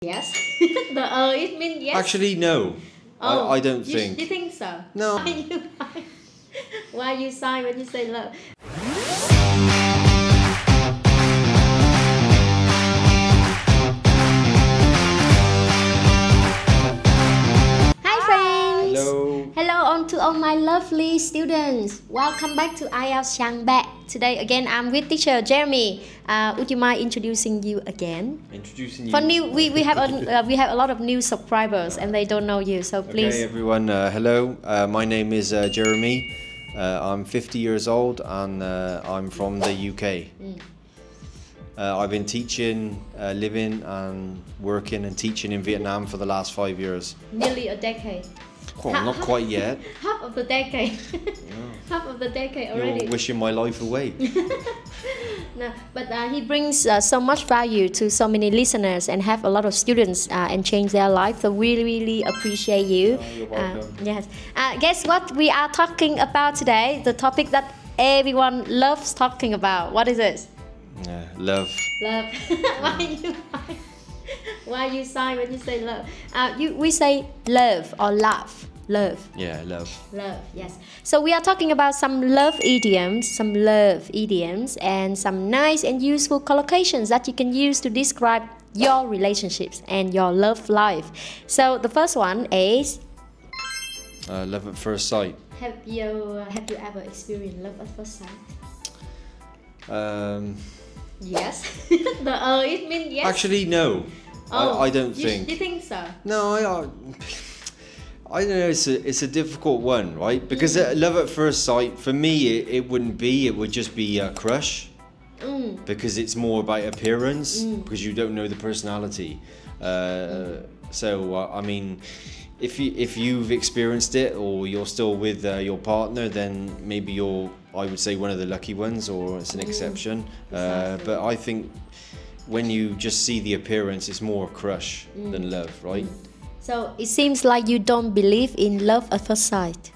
Yes. the uh, it means yes. Actually, no. oh, I, I don't you, think. You think so? No. Why you why you sigh when you say love? All my lovely students. Welcome back to IELTS Trang Bec. Today again I'm with teacher Jeremy. Uh, would you mind introducing you again? Introducing you. For new, we, we have a uh, we have a lot of new subscribers and they don't know you. So please. Okay, everyone. Uh, hello. Uh, my name is uh, Jeremy. Uh, I'm 50 years old and uh, I'm from the UK. Mm. Uh, I've been teaching, uh, living, and working and teaching in Vietnam for the last five years. Nearly a decade. Well, not quite yet. Half of the decade. Half of the decade already. You're wishing my life away. No, but uh, he brings uh, so much value to so many listeners and have a lot of students uh, and change their life. So we really appreciate you. Oh, you're Uh, welcome. yes. Uh, guess what we are talking about today? The topic that everyone loves talking about. What is it? Yeah, love. Love. why you why you sigh when you say love? Uh, you we say love or love. Love. Yeah, love. Love, yes. So we are talking about some love idioms, some love idioms, and some nice and useful collocations that you can use to describe your relationships and your love life. So the first one is Uh, love at first sight. Have you have you ever experienced love at first sight? Um, Yes. the uh, it means yes. Actually, no. oh, I, I don't you, think. You think so? No, I, I, I don't know. It's a it's a difficult one, right? Because uh, love at first sight, for me, it, it wouldn't be. It would just be a crush, Mm. because it's more about appearance, because you don't know the personality. Uh, so uh, I mean, if you if you've experienced it or you're still with uh, your partner, then maybe you're I would say one of the lucky ones, or it's an exception. Uh, Exactly. but I think when you just see the appearance, it's more a crush than love, right? So it seems like you don't believe in love at first sight.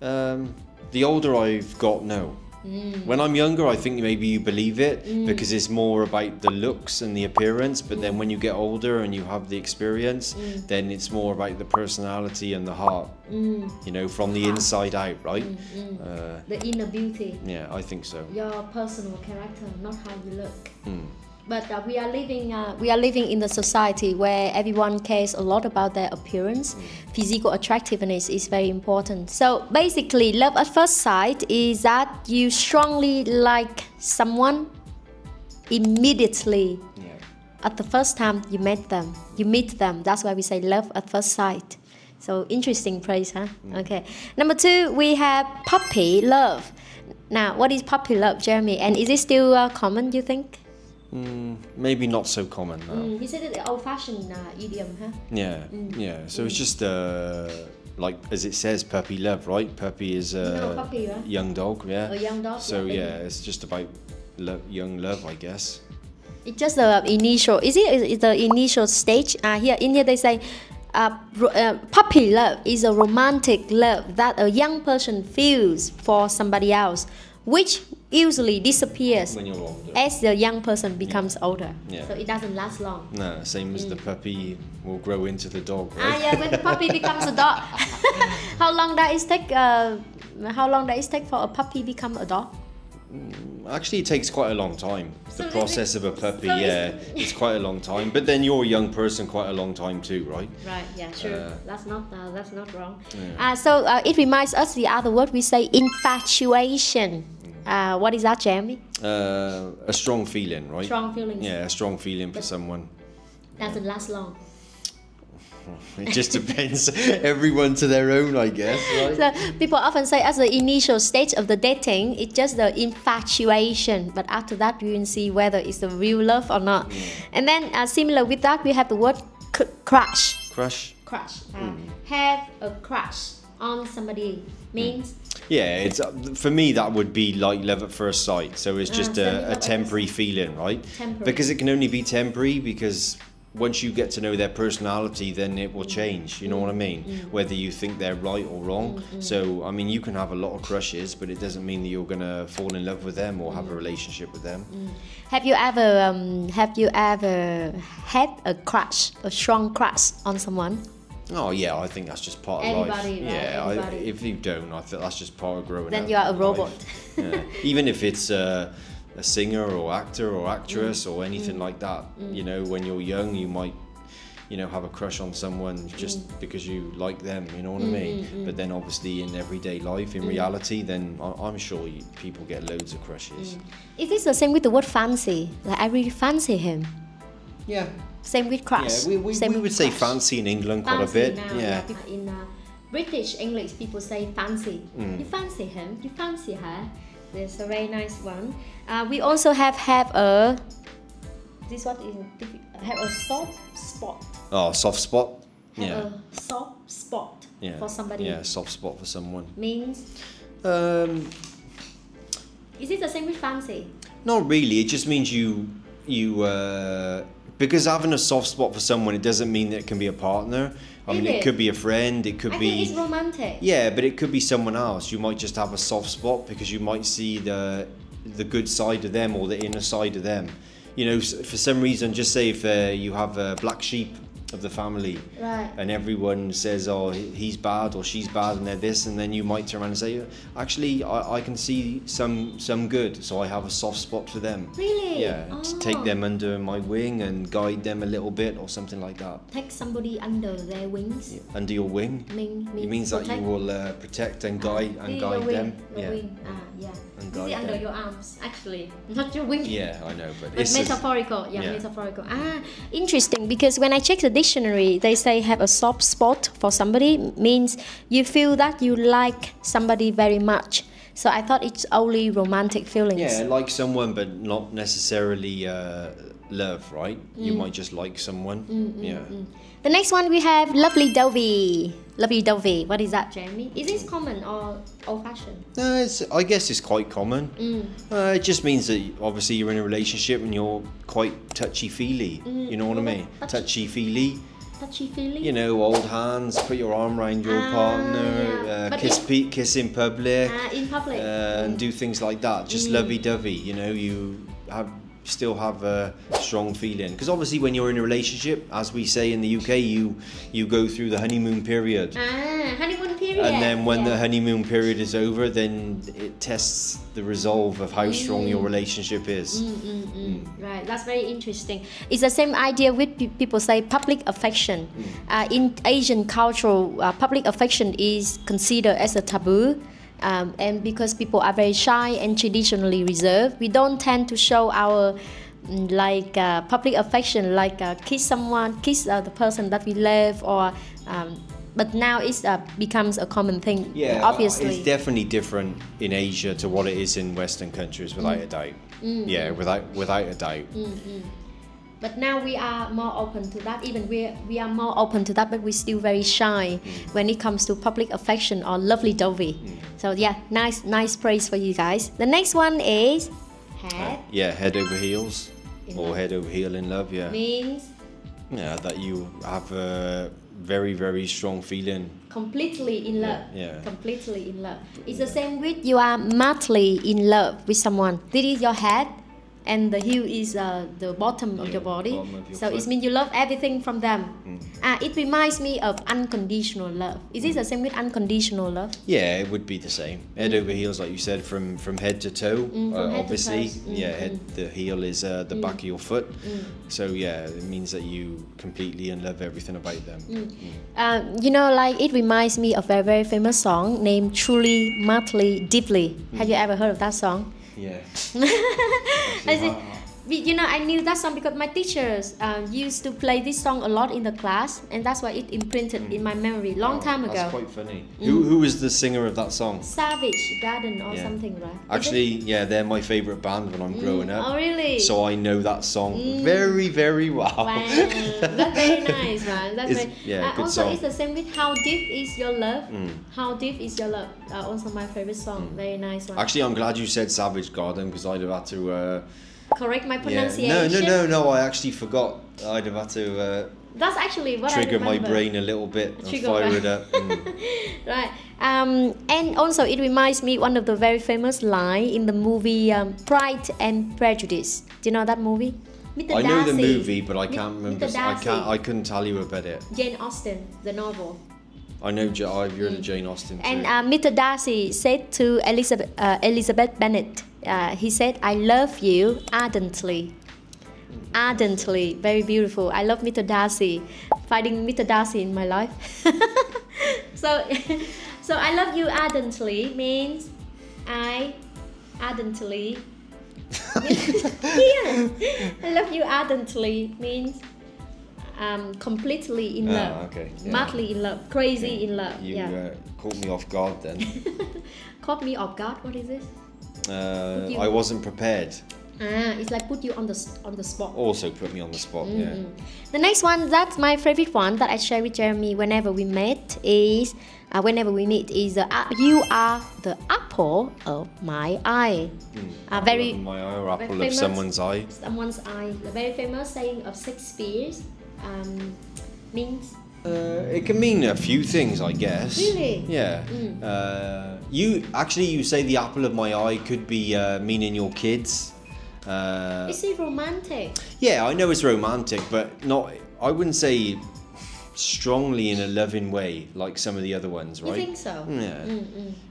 Um, the older I've got, no. Mm. When I'm younger, I think maybe you believe it mm. because it's more about the looks and the appearance. But then when you get older and you have the experience, mm. then it's more about the personality and the heart. You know, from the inside out, right? Uh, The inner beauty. yeah, I think so. your personal character, not how you look. Hmm. But uh, we are living uh, we are living in a society where everyone cares a lot about their appearance. Physical attractiveness is very important. So basically, love at first sight is that you strongly like someone immediately Yeah. at the first time you met them. You meet them. That's why we say love at first sight. So interesting phrase, huh? Okay. Number two, we have puppy love. Now, what is puppy love, Jeremy? And is it still uh, common? You think? Mm, maybe not so common now. Mm, you said it old-fashioned uh, idiom, huh? Yeah, yeah. So it's just uh, like as it says, puppy love, right? Puppy is You know a puppy, right? young dog, yeah. A young dog, So yeah, yeah, it's just about lo- young love, I guess. It's just the initial. Is it is the initial stage? Uh, here in here they say, uh, uh, puppy love is a romantic love that a young person feels for somebody else, which usually disappears When you're older. as the young person becomes older. Yeah. So it doesn't last long. No, same as the puppy will grow into the dog, Ah, yeah, when the puppy becomes a dog. how long does it take? Uh, how long does it take for a puppy become a dog? Actually, it takes quite a long time. So The is process it- of a puppy, so yeah, it's- it's quite a long time. But then you're a young person, quite a long time too, right? Right. Yeah. Sure. Uh, that's not. Uh, that's not wrong. Uh, so uh, it reminds us the other word we say infatuation. Uh, what is that, Jeremy? Uh, a strong feeling, right? Strong feeling. Yeah, a strong feeling for someone. Doesn't last long. It just depends. Everyone to their own, I guess. Right? So people often say as the initial stage of the dating, it's just the infatuation. But after that, you can see whether it's the real love or not. And then uh, similar with that, we have the word c- crush. Crush. Crush. Uh, Have a crush on somebody means Yeah, it's uh, for me that would be like love at first sight. So it's Ah, just love a, a temporary feeling, right? Temporary. Because it can only be temporary because once you get to know their personality, then it will change. You know what I mean? Whether you think they're right or wrong. So, I mean, you can have a lot of crushes, but it doesn't mean that you're gonna fall in love with them or have a relationship with them. Have you ever um, have you ever had a crush, a strong crush on someone? Oh yeah, I think that's just part of Everybody, life. right, Yeah, I, if you don't, I think that's just part of growing up. Then you are a in robot. Yeah. Even if it's uh, a singer or actor or actress Mm. or anything like that, you know, when you're young, you might, you know, have a crush on someone just Mm. because you like them. You know what I mean? But then obviously in everyday life, Mm. in reality, then I, I'm sure you, people get loads of crushes. Is this the same with the word fancy? Like I really fancy him. Yeah. Same with crush. Yeah, we, we, Same we would say fancy in England quite Fancy a bit. now, yeah. In uh, British English, people say fancy. Mm. You fancy him. You fancy her. There's a very nice one. Uh, we also have have a. This one is have a soft spot. Oh, soft spot. Have Yeah. a soft spot Yeah. for somebody. Yeah, soft spot for someone. Means Um, is it the same with fancy? Not really. It just means you you uh, because having a soft spot for someone, it doesn't mean that it can be a partner. I Is mean, it it? could be a friend. It could I be think it's romantic. yeah, but it could be someone else. You might just have a soft spot because you might see the the good side of them or the inner side of them. You know, for some reason, just say if uh, you have a black sheep of the family, Right. and everyone says, "Oh, he's bad" or "She's bad," and they're this, and then you might turn around and say, "Actually, I, I can see some some good, so I have a soft spot for them." Really? Yeah, to take Oh. them under my wing and guide them a little bit or something like that. Take somebody under their wings. Under your wing. Mean, It means that you will uh, protect and guide Ah, and guide wing, them. Your Yeah. wing. Ah, yeah. And guide under them. your arms? Actually, not your wing. Yeah, I know, but But it's metaphorical, yeah, yeah. metaphorical. Ah, interesting. Because when I checked the dictionary, they say have a soft spot for somebody means you feel that you like somebody very much. So I thought it's only romantic feelings. yeah, like someone, but not necessarily uh, love, right? You Mm. might just like someone. yeah. The next one we have lovely dovey. Lovely dovey. What is that, Jamie? Is this common or old-fashioned? No, it's, I guess it's quite common. Mm. Uh, it just means that obviously you're in a relationship and you're quite touchy feely. Mm. You know what I mean? Touchy feely. Touchy feely. You know, old hands, put your arm around your Ah, partner, yeah. uh, kiss, kiss in public, Ah, in public. uh, and do things like that. Just lovey-dovey. You know, you have still have a strong feeling because obviously when you're in a relationship, as we say in the UK, you you go through the honeymoon period. Ah, honeymoon period. And then when the honeymoon period is over, then it tests the resolve of how strong your relationship is. Mm, Right, that's very interesting. It's the same idea with people say public affection. Uh, in Asian culture, uh, public affection is considered as a taboo. Um, and because people are very shy and traditionally reserved, we don't tend to show our mm, like uh, public affection, like uh, kiss someone, kiss uh, the person that we love, or um, but now it uh, becomes a common thing. Yeah, obviously. it's definitely different in Asia to what it is in Western countries, without Mm. a doubt. Yeah, without without a doubt. But now we are more open to that. Even we we are more open to that, but we're still very shy mm. when it comes to public affection or lovely dovey. Mm. So yeah, nice nice praise for you guys. The next one is head uh, Yeah, head over heels, In or love. head over heel in love. Yeah, means yeah, that you have a very very strong feeling. completely in love. yeah. Completely in love. It's the same with you are madly in love with someone. This is your head. And the heel is uh, the bottom of your body, of your so it foot. Mm. means you love everything from them. Ah, it reminds me of unconditional love. Is this the same with unconditional love? Yeah, it would be the same. Head over heels, like you said, from from head to toe. Mm, uh, head to obviously, toes. Mm, yeah. Head, the heel is uh, the back of your foot. So yeah, it means that you completely and love everything about them. Uh, you know, like it reminds me of a very famous song named "Truly, Madly, Deeply." Have you ever heard of that song? I see. Oh, You know, I knew that song because my teachers uh, used to play this song a lot in the class, and that's why it imprinted in my memory long time Oh, That's ago. quite funny. Who who is the singer of that song? Savage Garden or Yeah. something, right? Actually, yeah, they're my favorite band when I'm growing up. Oh, really? So I know that song very, very well. Wow, that's very nice, man. That's It's- very. yeah, uh, good also, song. it's the same with "How Deep Is Your Love." Mm. "How Deep Is Your Love." Uh, also my favorite song. Very nice one. Actually, I'm glad you said Savage Garden because I'd have had to uh, correct my Yeah. pronunciation. No, no, no, no. I actually forgot. I'd have had to uh, That's actually what trigger my brain a little bit and Trigger fire it up. Mm. Right. Um, and also, it reminds me one of the very famous line in the movie um, Pride and Prejudice. Do you know that movie? Mr. I know the movie, but I can't remember. I can't. I couldn't tell you about it. Jane Austen, the novel. I know. I've heard of Jane Austen too. Mm. And uh, Mr. Darcy said to Elizabeth, uh, Elizabeth Bennet, uh, he said, I love you ardently. Ardently, very beautiful. I love Mr. Darcy. Finding Mr. Darcy in my life. so, so I love you ardently means I ardently. yeah, I love you ardently means um, completely in Ah, love, okay, yeah. madly in love, crazy in love. you yeah. uh, caught me off guard then. Caught me off guard. What is this? Uh, I wasn't prepared. Ah, it's like put you on the on the spot. Also put me on the spot. Yeah. The next one, that's my favorite one that I share with Jeremy whenever we met is, uh, whenever we meet is, uh, uh, you are the apple of my eye. Uh, very Apple of my eye or apple of famous- someone's eye. someone's eye. The very famous saying of Shakespeare um, means Uh, it can mean a few things, I guess. Really? Yeah. Uh, you actually, you say the apple of my eye could be uh, meaning your kids. Uh, is it romantic? yeah, I know it's romantic, but not. I wouldn't say strongly in a loving way like some of the other ones, right? You think so? Yeah.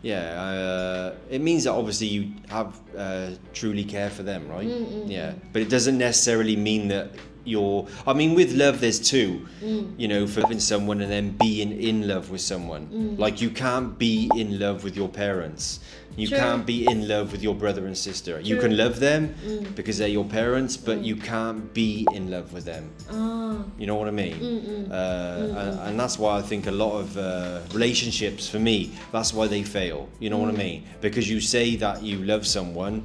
Yeah. Uh, it means that obviously you have uh, truly care for them, right? yeah. But it doesn't necessarily mean that you're. I mean, with love, there's two. You know, for loving someone and then being in love with someone. Like you can't be in love with your parents. You True. can't be in love with your brother and sister. You can love them because they're your parents, but you can't be in love with them. Ah, You know what I mean? Uh, and, and that's why I think a lot of uh, relationships, for me, that's why they fail. You know what I mean? Because you say that you love someone,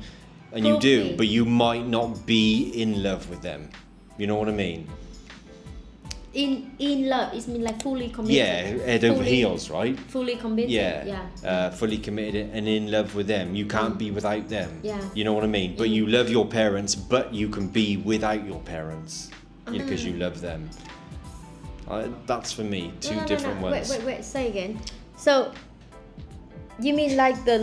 and you do, but you might not be in love with them. You know what I mean? in in love, it means like fully committed. Yeah, head over Fully- heels, right? Fully committed. Yeah, Yeah. Uh, fully committed and in love with them. You can't be without them. Yeah. You know what I mean? But you love your parents, but you can be without your parents because you love them. Uh, that's for me two No, no, different no. ones. Wait, wait, wait. Say again. So, you mean like the?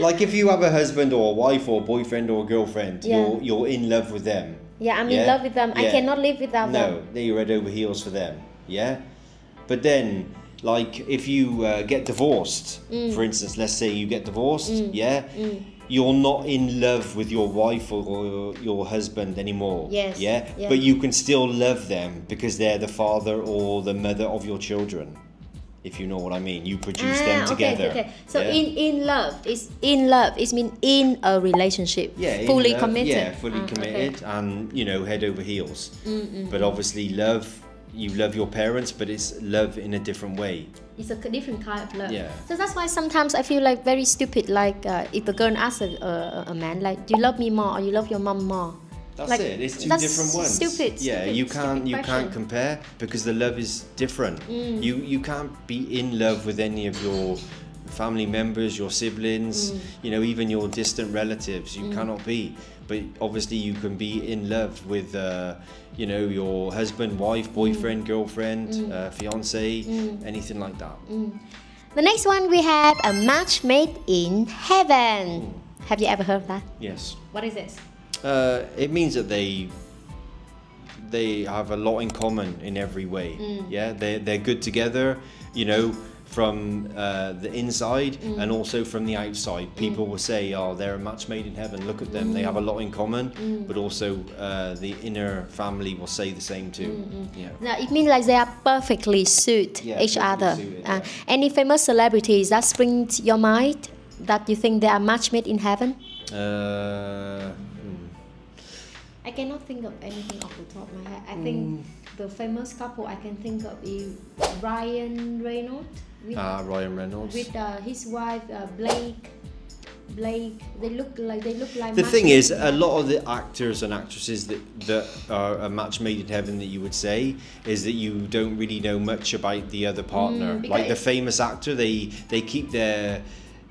Like if you have a husband or a wife or a boyfriend or a girlfriend, Yeah. you're you're in love with them. Yeah, I'm Yeah? in love with them. I cannot live without No, them. No, you're head over heels for them. Yeah, but then like if you uh, get divorced, Mm. for instance, let's say you get divorced, yeah, you're not in love with your wife or, or your husband anymore. Yes, Yeah? yeah. but you can still love them because they're the father or the mother of your children. If you know what I mean, you produce them Ah, okay, together. okay, okay. So yeah? in in love is in love is mean in a relationship. yeah, fully love, committed. Yeah, fully Ah, okay. committed, and you know, head over heels. But obviously, love. You love your parents, but it's love in a different way. It's a different kind of love. Yeah. So that's why sometimes I feel like very stupid. Like uh, if a girl asks a, a, a man like, "Do you love me more or you love your mom more?" That's Like, it. It's two different ones. stupid, Yeah, stupid, you can't you question. Mm. can't compare because the love is different. You you can't be in love with any of your family members, your siblings, Mm. you know, even your distant relatives. You cannot be. But obviously, you can be in love with, uh, you know, your husband, wife, boyfriend, girlfriend, uh, fiance, anything like that. The next one we have a match made in heaven. Have you ever heard of that? Yes. What is this? Uh, it means that they they have a lot in common in every way. Yeah, they they're good together. You know, from uh, the inside and also from the outside. People will say, "Oh, they're a match made in heaven. Look at them. They have a lot in common." But also, uh, the inner family will say the same too. Yeah. No, it means like they are perfectly suit Yeah, each perfectly other. suited, Uh, yeah. Any famous celebrities that spring to your mind that you think they are match made in heaven? Uh. I cannot think of anything off the top of my head. I think the famous couple I can think of is Ryan Reynolds with, Ah, Ryan Reynolds. with uh, his wife uh, Blake. Blake, they look like they look like. The thing is, a lot of the actors and actresses that that are a match made in heaven that you would say is that you don't really know much about the other partner. Mm, like the famous actor, they they keep their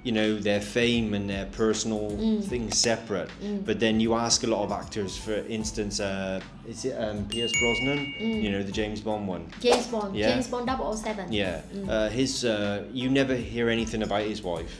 you know their fame and their personal things separate. But then you ask a lot of actors, for instance, uh, is it um, Pierce Brosnan? You know the James Bond one. James Bond, Yeah. James Bond 007. Yeah, uh, his uh, you never hear anything about his wife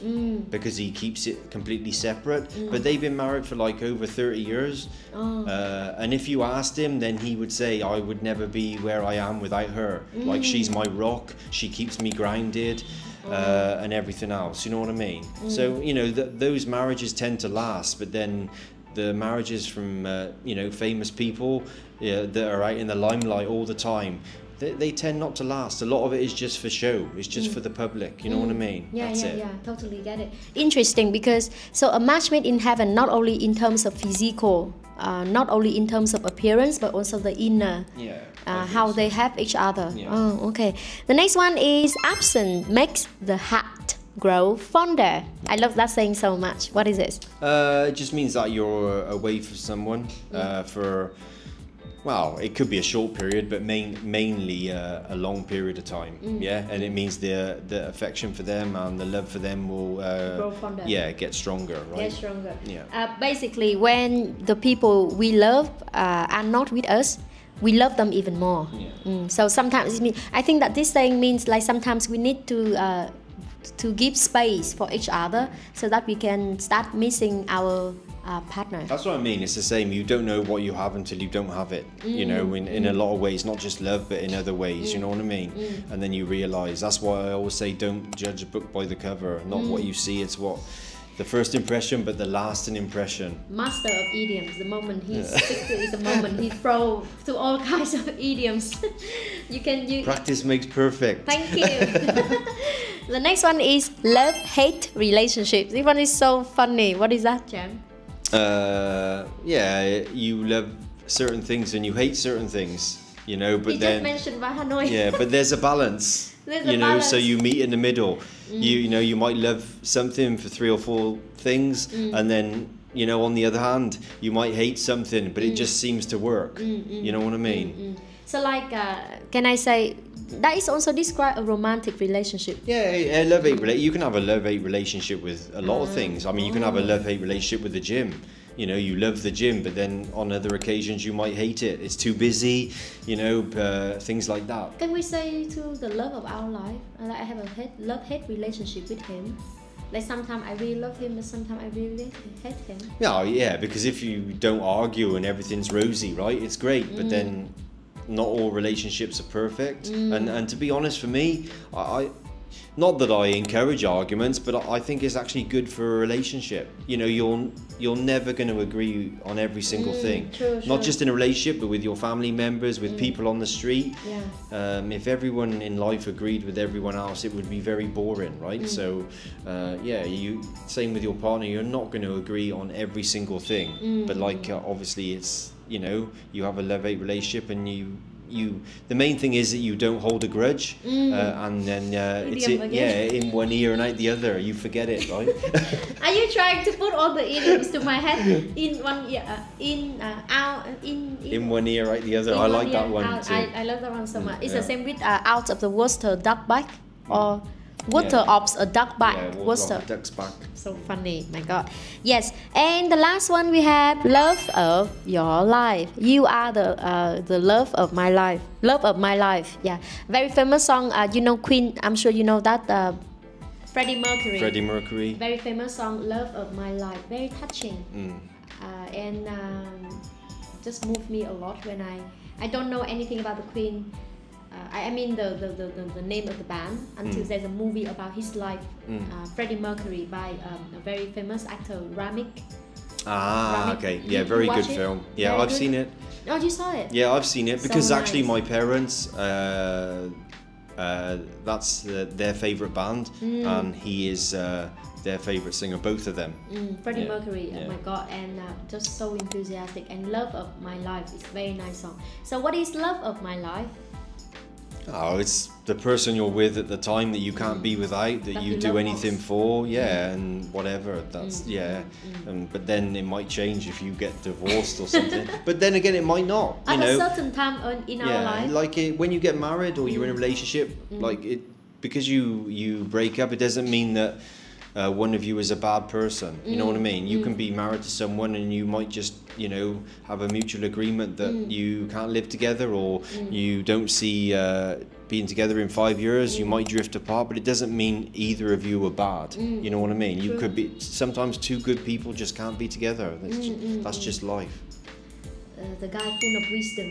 because he keeps it completely separate. But they've been married for like over thirty years, uh, and if you asked him, then he would say, "I would never be where I am without her. Like she's my rock. She keeps me grounded." Uh, and everything else, you know what I mean. So you know th- those marriages tend to last, but then the marriages from uh, you know famous people yeah, that are out in the limelight all the time they, they tend not to last. A lot of it is just for show. It's just for the public you know what i mean? Mm. Yeah, that's yeah, it. yeah, totally get it. Interesting because so a match made in heaven not only in terms of physical, uh, not only in terms of appearance, but also the inner, yeah uh, how they help each other. Yeah. Oh, okay. The next one is absent makes the heart grow fonder. I love that saying so much. What is this? uh, it just means that you're away from someone uh, for well it could be a short period but main, mainly uh, a long period of time Mm. yeah and it means the the affection for them and the love for them will uh, Grow fonder. yeah get stronger right Get stronger. Yeah. Uh, basically, when the people we love uh, are not with us, we love them even more. Yeah. Mm, so sometimes mean, I think that this saying means like sometimes we need to uh, to give space for each other so that we can start missing our uh, partner. That's what I mean. It's the same. You don't know what you have until you don't have it. You Mm. know, in, in a lot of ways, not just love, but in other ways. You know what I mean? Mm. And then you realize. That's why I always say, don't judge a book by the cover. Not what Mm. you see. It's what the first impression, but the lasting impression. Master of idioms. The moment he stick to is the moment he throw to all kinds of idioms. you can you. Practice makes perfect. Thank you. the next one is love hate relationships. This one is so funny. What is that, Jam? Uh, yeah, you love certain things and you hate certain things. You know, but you then just mentioned Hanoi. yeah but there's a balance There's a you know so balance. Mm. you meet in the middle you you know you might love something for three or four things Mm. and then you know on the other hand you might hate something but it Mm. just seems to work you know what i mean So like, uh, can I say that is also describe a romantic relationship? yeah a love hate you can have a love hate relationship with a lot of Mm. things i mean you can have a love hate relationship with the gym you know you love the gym but then on other occasions you might hate it it's too busy you know uh, things like that Can we say to the love of our life? uh, Like I have a hate, love-hate relationship with him. Like sometimes I really love him, but sometimes I really hate him. Yeah, yeah, because if you don't argue and everything's rosy, right, it's great. Mm. But then, not all relationships are perfect. And and to be honest, for me, I, I not that I encourage arguments, but I think it's actually good for a relationship. You know, you're you're never going to agree on every single thing. Mm, true, Not true. just in a relationship, but with your family members, with people on the street. Yeah. Um, if everyone in life agreed with everyone else, it would be very boring, right? Mm. So, uh, yeah, you same with your partner. You're not going to agree on every single thing, Mm. but like uh, obviously, it's you know you have a love-hate relationship, and you you the main thing is that you don't hold a grudge, uh, and then uh, it's Mm. It, yeah in one ear and out the other. You forget it, right? Are you trying to put all the idioms to my head in one ear, uh, in uh, out, in, in one ear, out the other. I like ear, that one out. too. Mm, I, I love that one so much. It's yeah. the same with uh, out of the Worcester duck back or water Yeah. ops a duck back yeah, off duck's back. So funny, my God. Yes, and the last one we have love of your life. You are the uh, the love of my life. Love of my life. Yeah, very famous song. Uh, you know Queen. I'm sure you know that. Uh, Freddie Mercury. Freddie Mercury. Very famous song, Love of My Life. Very touching. Mm. Uh, and um, just moved me a lot when I I don't know anything about the Queen. I, I mean the, the, the, the, the name of the band until Mm. there's a movie about his life, Mm. uh, Freddie Mercury by um, a very famous actor Ramik. Ah, Rami- okay. Yeah, very good it? film. Yeah, Very I've good? seen it. Oh, you saw it? Yeah, I've seen it So because actually my parents, uh, uh, that's uh, their favorite band, and he is uh, their favorite singer, both of them. Mm, Freddie Yeah, Mercury, oh my god, and uh, just so enthusiastic. And Love of My Life is very nice song. So, what is Love of My Life? Oh, it's the person you're with at the time that you can't be without, that That you do anything for, yeah, and whatever. That's Mm, yeah, mm, Um, but then it might change if you get divorced or something. but then again, it might not. You At know, a certain time in our yeah, life, like it, when you get married or you're in a Mm. relationship, like it because you you break up, it doesn't mean that uh, one of you is a bad person. You know what I mean? You can be married to someone and you might just, you know, have a mutual agreement that you can't live together or you don't see uh, being together in five years. You might drift apart, but it doesn't mean either of you are bad. You know what I mean? You could be, sometimes two good people just can't be together. That's, ju- that's just life. Uh, the guy full of wisdom.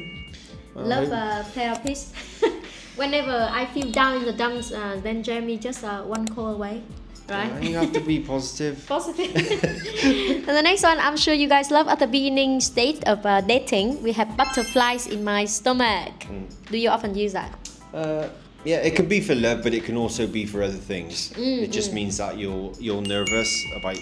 Well, Love I- uh, therapist. Whenever I feel down in the dumps, uh, then Jeremy just uh, one call away, right? You have to be positive. Positive. and the next one, I'm sure you guys love at the beginning stage of uh, dating. We have butterflies in my stomach. Do you often use that? Uh, yeah, it can be for love, but it can also be for other things. Mm, it just means that you're you're nervous about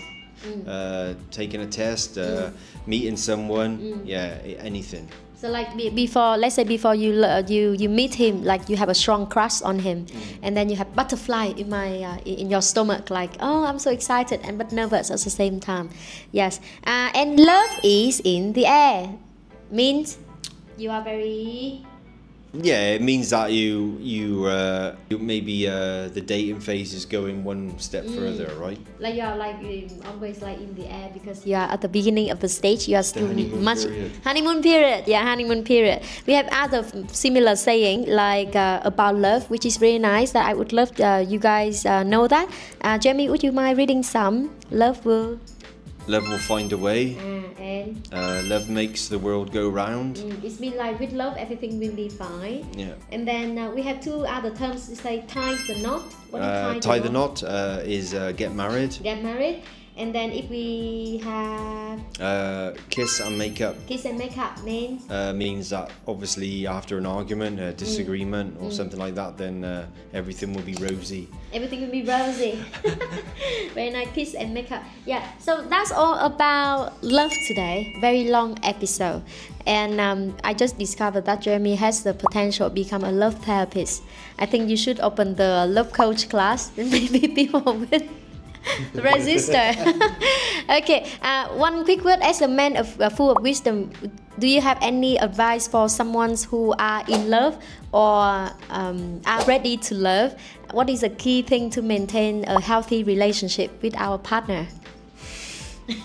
Mm. uh, taking a test, uh, meeting someone, Mm. yeah, anything. So like before, let's say before you you you meet him, like you have a strong crush on him, and then you have butterfly in my uh, in your stomach, like oh I'm so excited and but nervous at the same time. Yes, uh, and love is in the air, means you are very Yeah, it means that you you uh, you maybe uh, the dating phase is going one step Mm. further, right? like you are like always like in the air because you are at the beginning of the stage. You are still honeymoon much period. honeymoon period. Yeah, honeymoon period. We have other similar saying like uh, about love, which is really nice. That I would love uh, you guys uh, know that. Uh, Jamie, would you mind reading some? Love will Love will find a way. uh, and Uh, love makes the world go round. mm, it's been like with love everything will be fine. Yeah. And then uh, we have two other terms. It's like tie the knot. What Uh, tie the knot uh, is uh, get married. Get married. And then if we have Uh, kiss and make up kiss and make up means uh, means that obviously after an argument, a disagreement, Mm. or something like that, then uh, everything will be rosy. everything will be rosy. Very nice kiss and makeup. Yeah, so that's all about love today. Very long episode. And um, I just discovered that Jeremy has the potential to become a love therapist. I think you should open the love coach class, then maybe people will register. okay, uh, one quick word as a man of, uh, full of wisdom. Do you have any advice for someone who are in love or um, are ready to love? What is a key thing to maintain a healthy relationship with our partner?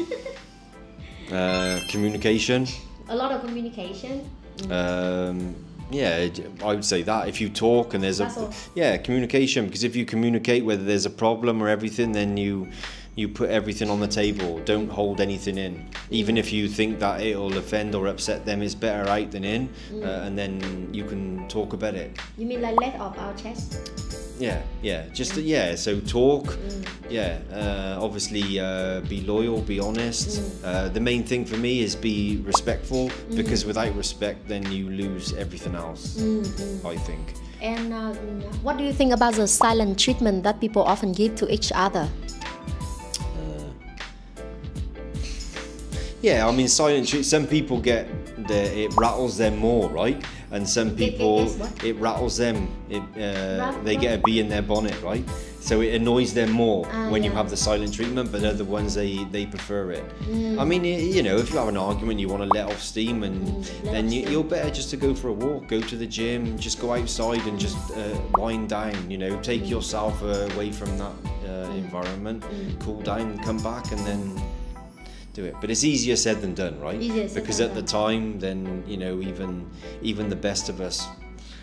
Uh, communication. A lot of communication. Um, yeah, I would say that if you talk and there's That's a all. yeah communication because if you communicate whether there's a problem or everything, then you you put everything on the table. Don't hold anything in, even if you think that it'll offend or upset them. It's better out than in, Mm. uh, and then you can talk about it. You mean like let off our chest? Yeah, yeah, just yeah. So talk, Mm. yeah. Uh, obviously, uh, be loyal, be honest. Mm. Uh, the main thing for me is be respectful Mm-hmm. because without respect, then you lose everything else. Mm, I think. And uh, what do you think about the silent treatment that people often give to each other? Yeah, I mean, silent treat. Some people get the it rattles them more, right? And some It- it people it rattles them. It uh, they get a bee in their bonnet, right? So it annoys them more Ah, when you have the silent treatment, but other ones they they prefer it. Mm. I mean, you know, if you have an argument, you want to let off steam, and Mm, then you, you're better just to go for a walk, go to the gym, just go outside and just uh, wind down. You know, take Mm. yourself uh, away from that uh, environment, cool down, come back, and then do it. But it's easier said than done, right? Easier said because at the time, then you know, even even the best of us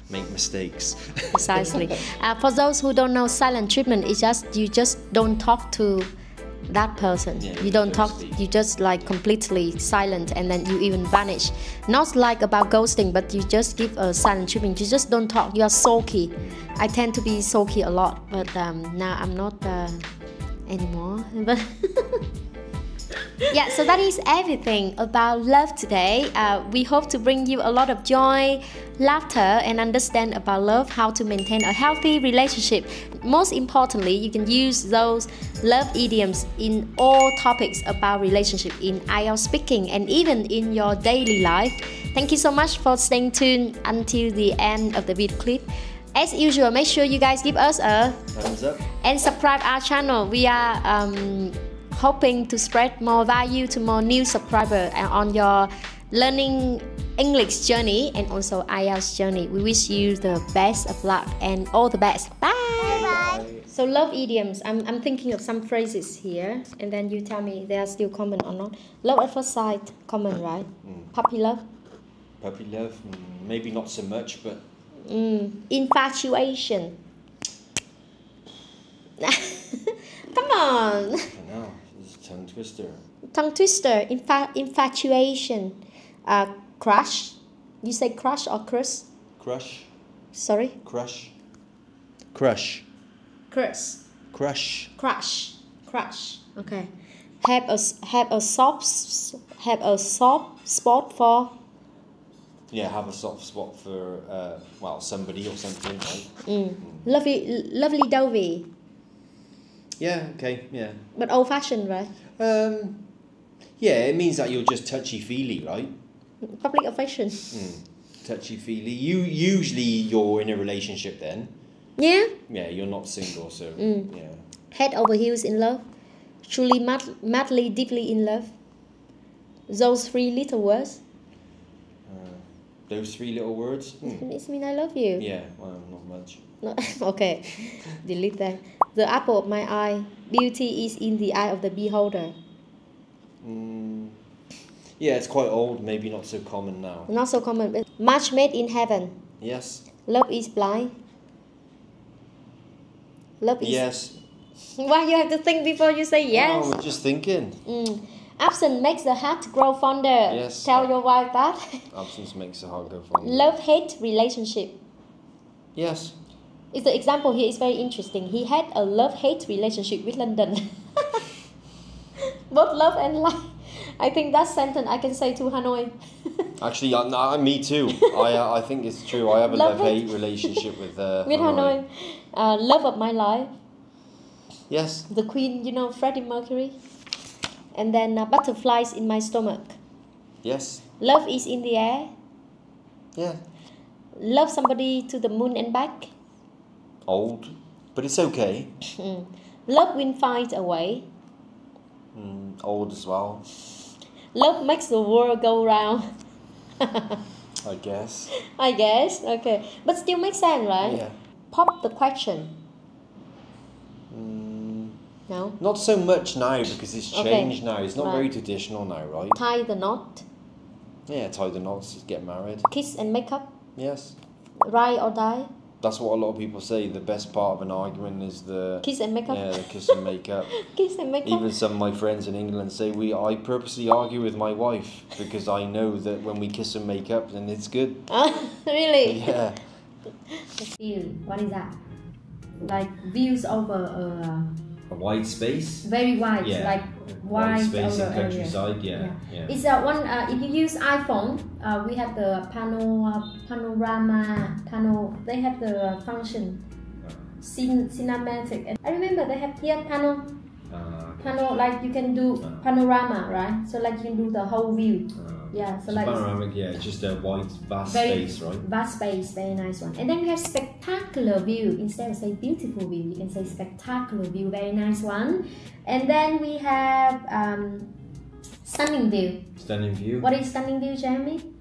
make mistakes. Precisely. uh, for those who don't know, silent treatment is just you just don't talk to that person. Yeah, you don't don't talk. speak. You just like completely silent, and then you even vanish. Not like about ghosting, but you just give a silent treatment. You just don't talk. You are sulky. I tend to be sulky a lot, but um, now I'm not uh, anymore. But yeah, so that is everything about love today. Uh, we hope to bring you a lot of joy, laughter, and understand about love, how to maintain a healthy relationship. Most importantly, you can use those love idioms in all topics about relationship in IELTS speaking and even in your daily life. Thank you so much for staying tuned until the end of the video clip. As usual, make sure you guys give us a Thumbs up. and subscribe our channel. We are um, hoping to spread more value to more new subscribers on your learning English journey and also IELTS journey. We wish you the best of luck and all the best. Bye. Bye. So love idioms. I'm, I'm thinking of some phrases here, and then you tell me they are still common or not. Love at first sight, common, right? Puppy love. Puppy love, mm, maybe not so much, but Mm. Infatuation. Come on. I don't know. It's a tongue twister. Tongue twister. Infa- infatuation. Uh, crush. You say crush or crush? Crush, Sorry. crush, crush, Crush. crush. Crush. Crush. Okay. Have a have a soft have a soft spot for Yeah, have a soft spot for uh, well somebody or something. Right? mm, lovely lovely dovey, Yeah. Okay. Yeah. but old fashioned, right? Um. Yeah, it means that you're just touchy feely, right? Public affection. Touchy feely. You usually you're in a relationship then. Yeah. Yeah, you're not single, so Mm. yeah. Head over heels in love. Truly mad, madly deeply in love. Those three little words. Those three little words. It means I love you. Yeah. Well, not much. No, okay, delete that. The apple of my eye. Beauty is in the eye of the beholder. Mm. Yeah, it's quite old. Maybe not so common now. Not so common. But much made in heaven. Yes. Love is blind. Love is. Yes. Why you have to think before you say yes? Oh, we're just thinking. Mm. Absence makes the heart grow fonder. Yes. Tell your wife that. Absence makes the heart grow fonder. Love hate relationship. Yes. It's the example here is very interesting. He had a love hate relationship with London. Both love and like. I think that sentence I can say to Hanoi. Actually, uh, no, me too. I uh, I think it's true. I have a Love love hate relationship with uh, with Hanoi. Uh, love of my life. Yes. The Queen, you know, Freddie Mercury. And then uh, butterflies in my stomach. Yes. Love is in the air. Yeah. Love somebody to the moon and back. Old, but it's okay. Mm. Love will find a way. Mm, old as well, Love makes the world go round. I guess. I guess. Okay. But still makes sense, right? Yeah. Pop the question. Mm, No? not so much now because it's Okay. changed now. It's not Right. very traditional now, right? Tie the knot. Yeah, tie the knots, get married. Kiss and make up. Yes. Ride or die. That's what a lot of people say. The best part of an argument is the Kiss and make up. yeah, the kiss and make up. Kiss and make up. Even some of my friends in England say we I purposely argue with my wife because I know that when we kiss and make up then it's good. Ah, really? Yeah. View. What is that? Like views over a A wide space. very wide, Yeah. like wide, space over in countryside, yeah. Yeah. It's uh, one. Uh, if you use iPhone, uh, we have the pano, uh, panorama, pano. They have the function, cin- cinematic. And I remember they have here pano, Uh, pano. Like you can do panorama, right? So like you can do the whole view. Yeah. So so like panoramic, yeah, just a wide, vast space, right? vast space, very nice one. And then we have spectacular view. Instead of say beautiful view, you can say spectacular view, very nice one. And then we have um, stunning view. Stunning view. What is stunning view, Jeremy?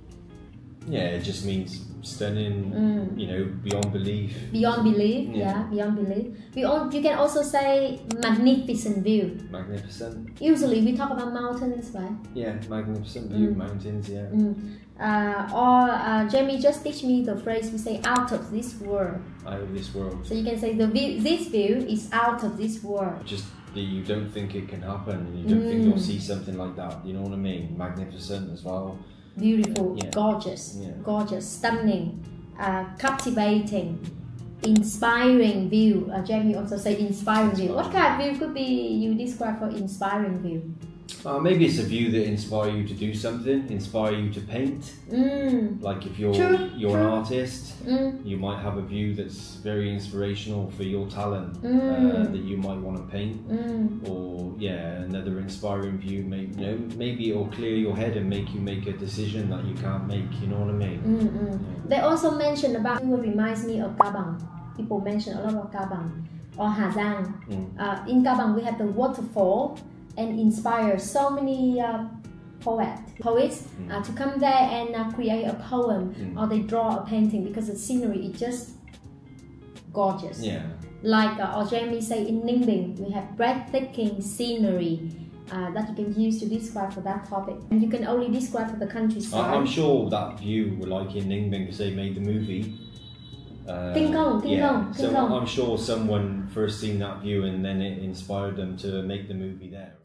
Yeah, it just means stunning, Mm. you know, beyond belief. Beyond belief, Yeah. yeah, beyond belief. We all, you can also say magnificent view. Magnificent. Usually we talk about mountains, right? Yeah, magnificent view, Mm. mountains, yeah. Mm. Uh, or uh, Jamie just teach me the phrase we say out of this world. Out of this world. So you can say the view, this view is out of this world. Just that you don't think it can happen and you don't think you'll Mm. see something like that. You know what I mean? Magnificent as well. Beautiful, Yeah. gorgeous, Yeah. gorgeous, stunning, uh, captivating, inspiring view. Uh, Jamie also said inspiring view. What kind of view could be you describe for inspiring view? Uh, maybe it's a view that inspire you to do something, inspire you to paint. Mm, Like if you're True, you're an artist, mm, you might have a view that's very inspirational for your talent uh, Mm. that you might want to paint. mm. Or inspiring view. Maybe you know, maybe it'll clear your head and make you make a decision that you can't make. You know what I mean? Mm, mm. They also mentioned about it reminds me of Cao Bang. People mention a lot of Cao Bang or Ha Giang. Mm. Uh, in Cao Bang, we have the waterfall and inspire so many uh, poet poets uh, to come there and uh, create a poem Mm. or they draw a painting because the scenery is just gorgeous. Yeah, Like uh, or Jeremy say in Ninh Binh, we have breathtaking scenery. Uh, that you can use to describe for that topic. And you can only describe for the countryside. I, am sure that view, like in Ninh Binh, because they made the movie. Uh, Kong, Tinh yeah. Kong, so Kong. I'm sure someone first seen that view and then it inspired them to make the movie there.